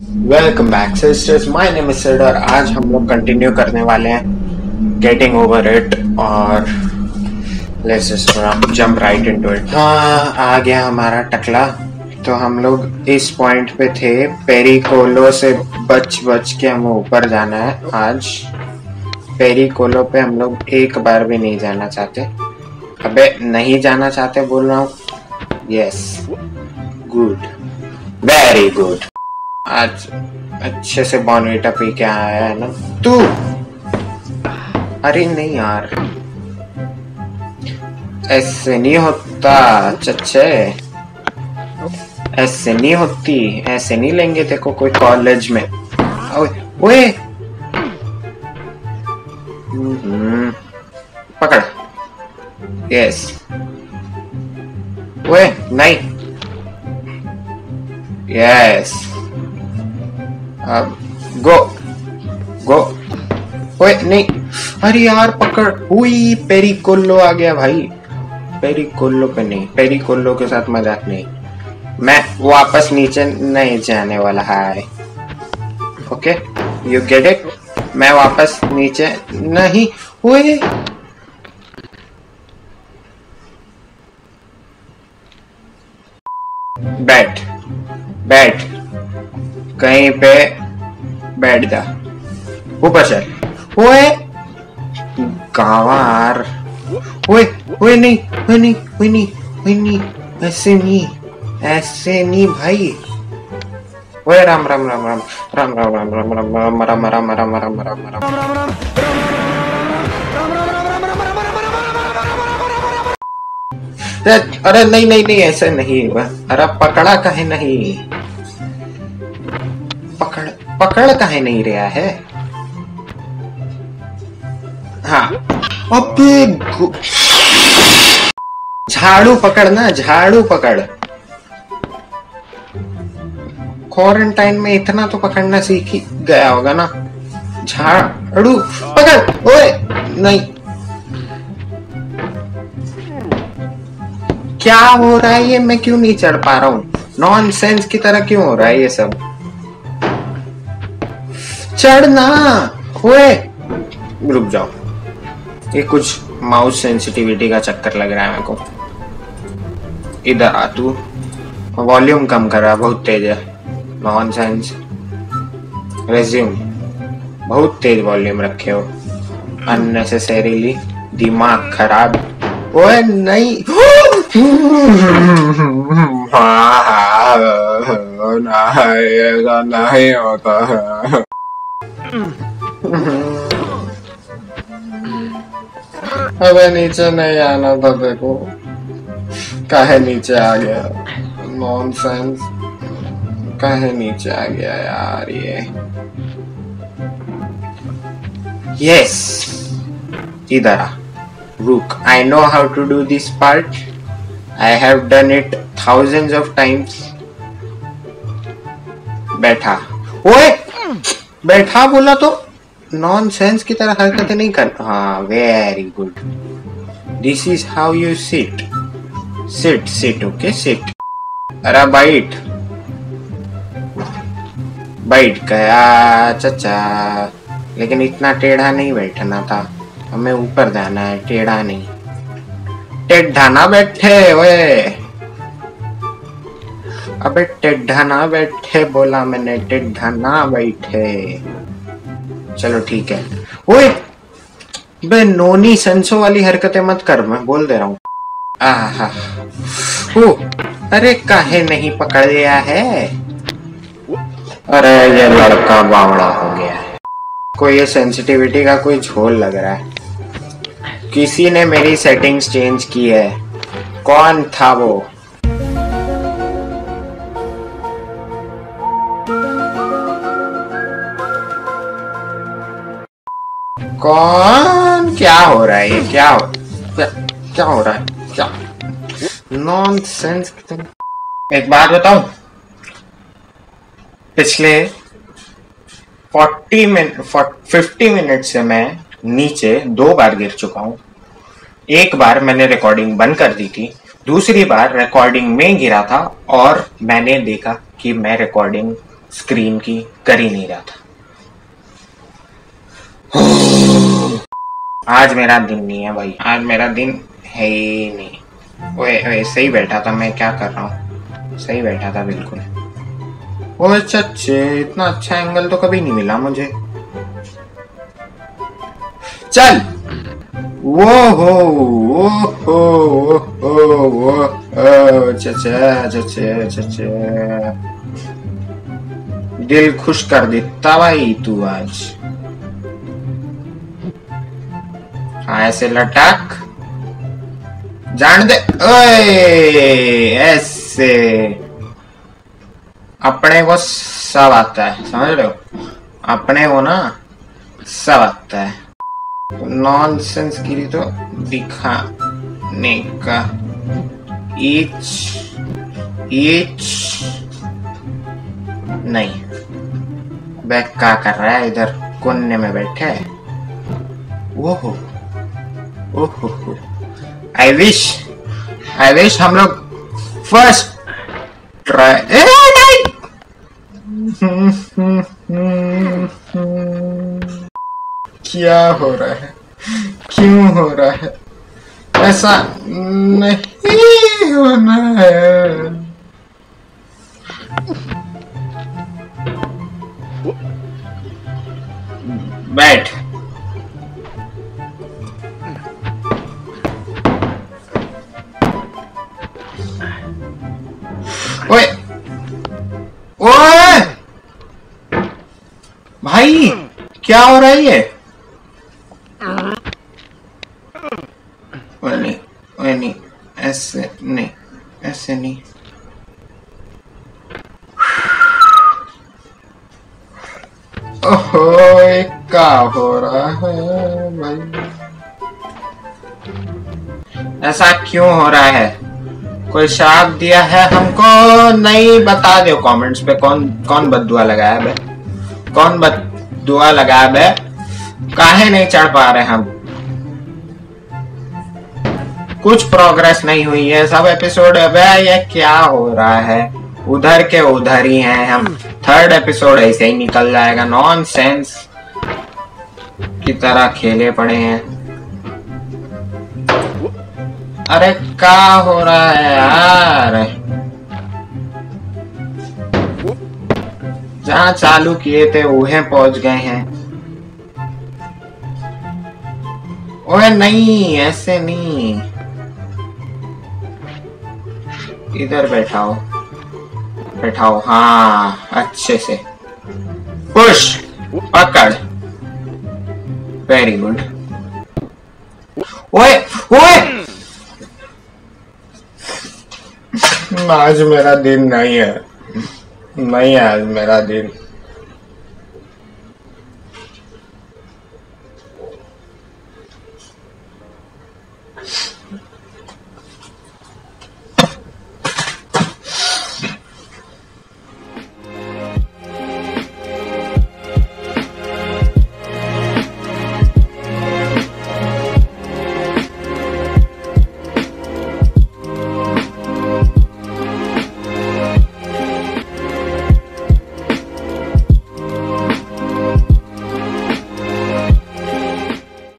Welcome back sisters my name is Sid और आज हम लोग कंटिन्यू करने वाले हैं. गेटिंग ओवर इट और let's just jump right into it हाँ आ गया हमारा टकला. तो हम लोग इस पॉइंट पे थे. पेरिकोलो से बच बच के हमें ऊपर जाना है आज. पेरिकोलो पे हम लोग एक बार भी नहीं जाना चाहते. अबे, नहीं जाना चाहते, बोल रहा हूँ. यस गुड वेरी गुड आज अच्छे से बॉनविटा पी के आया है ना? तू! अरे नहीं यार। ऐसे नहीं होता चच्चे। ऐसे नहीं होती ऐसे नहीं लेंगे देखो कोई कॉलेज में। ओए ओए! हम्म, पकड़। यस ओए नहीं। यस अब गो गो। ओए, नहीं। अरे यार, पकड़। हुई, पेरिकोल्लो आ गया भाई। पेरिकोल्लो पे नहीं, पेरिकोल्लो के साथ मज़ाक नहीं। मैं वापस नीचे नहीं जाने वाला है ओके यू गेट इट मैं वापस नीचे नहीं। हुए बैठ बैठ। कहीं पे बैठ जा ऊपर चल ओए गावार ओए ओए नहीं ओए नहीं ओए नहीं ओए नहीं ऐसे नहीं ऐसे नहीं भाई ओए राम राम राम राम राम राम राम राम राम राम राम राम राम राम राम राम राम अरे नहीं नहीं नहीं ऐसे नहीं अरे पकड़ा कहे नहीं पकड़ पकड़ कहे नहीं रहा है? हाँ। अबे झाड़ू पकड़ना झाड़ू पकड़। क्वारंटाइन में इतना तो पकड़ना सीख ही गया होगा ना। झाड़ू पकड़, ओए, नहीं। क्या हो रहा है ये? मैं क्यों नहीं चढ़ पा रहा हूँ? नॉन सेंस की तरह क्यों हो रहा है ये सब? चढ़ना। ओए। रुक जाओ। ये कुछ माउस सेंसिटिविटी का चक्कर लग रहा है मेरे को। इधर आ तू। वॉल्यूम कम कर रहा बहुत तेज है। नॉन सेंस रेज्यूम बहुत तेज वॉल्यूम रखे हो। अननेसेसरीली दिमाग खराब। ओए, नहीं। नहीं, ऐसा नहीं होता। है अबे नीचे नहीं आना था, देखो। काहे नीचे आ गया। नॉनसेंस काहे नीचे आ गया यार, ये। यस इधर रुक I know how to do this part I have done it thousands of times बैठा। ओए! बैठा बोला तो नॉनसेंस की तरह हरकतें नहीं कर हाँ very good this is how you sit sit sit okay sit अरे बाइट बैठ गया, चचा। लेकिन इतना टेढ़ा नहीं बैठना था। हमें ऊपर जाना है, टेढ़ा नहीं। टेढ़ा ना बैठे, ओए। अबे टेढ़ा ना बैठे बोला मैंने टेढ़ा ना बैठे। चलो ठीक है। ओए, बे नोनी सेंसो वाली हरकतें मत कर, मैं बोल दे रहा हूँ। आहा। ओ, अरे काहे नहीं पकड़ लिया है? अरे ये लड़का बावड़ा हो गया है। कोई ये सेंसिटिविटी का कोई झोल लग रहा है। किसी ने मेरी सेटिंग्स चेंज की है। कौन था वो? कौन? क्या हो रहा है क्या हो क्या, क्या हो रहा है? क्या? नॉन सेंस एक बात बताऊँ? पिछले 40 मिनट 50 मिनट से मैं नीचे दो बार गिर चुका हूँ। एक बार मैंने रिकॉर्डिंग बंद कर दी थी दूसरी बार रिकॉर्डिंग में गिरा था और मैंने देखा कि मैं रिकॉर्डिंग स्क्रीन की कर ही नहीं रहा था। आज मेरा दिन नहीं है भाई। आज मेरा दिन है ही नहीं। वो ऐसे ही बैठा था मैं, क्या कर रहा हूँ? सही बैठा था, बिल्कुल। वो अच्छा अच्छे, इतना अच्छा एंगल तो कभी नहीं मिला मुझे। चल। वो हो वो हो, वो वो चचा चचा चचा दिल खुश कर देता भाई तू आज। हाँ ऐसे लटक। जान दे। ओए, ऐसे। अपने को सब आता है, समझ रहे हो? अपने को ना सब आता है। नॉनसेंस गिरी तो दिखाने का इच इच नहीं। बैग क्या कर रहा है? इधर कोने में बैठे है। ओहो आई विश आई विश हम लोग फ़र्स्ट ट्राई क्या हो रहा है? क्यों हो रहा है? ऐसा नहीं होना है। बैठ। भाई क्या हो रहा है ये? नहीं नहीं, ऐसे नहीं ऐसे नहीं। ओहो क्या हो रहा है भाई। ऐसा क्यों हो रहा है? कोई शाप दिया है हमको? नहीं, बता दो कमेंट्स पे कौन कौन बदुआ लगाया बे कौन बदुआ लगा बे काहे नहीं चढ़ पा रहे हम? कुछ प्रोग्रेस नहीं हुई है, सब एपिसोड अब ये क्या हो रहा है? उधर के उधर ही हैं हम। थर्ड एपिसोड ऐसे ही निकल जाएगा। नॉन सेंस की तरह खेले पड़े हैं। अरे क्या हो रहा है यार? जहाँ चालू किए थे, वह पहुँच गए हैं। ओए नहीं, ऐसे नहीं। इधर बैठाओ। बैठाओ हाँ अच्छे से। पुश, पकड़। वेरी गुड ओए ओए! आज मेरा दिन नहीं है। नहीं आज मेरा दिन